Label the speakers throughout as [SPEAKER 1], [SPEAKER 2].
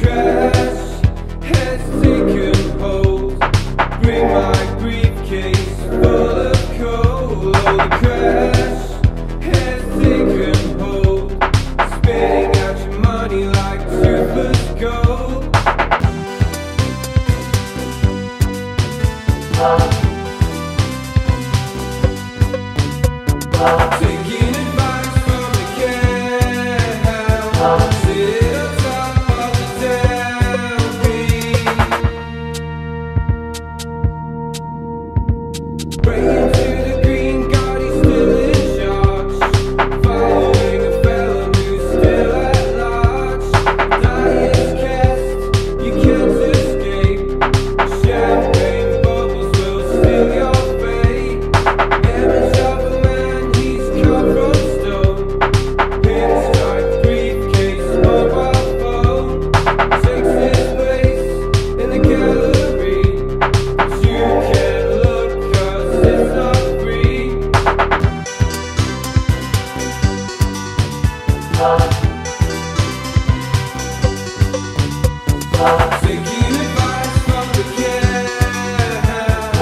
[SPEAKER 1] crash has taken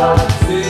[SPEAKER 1] I see.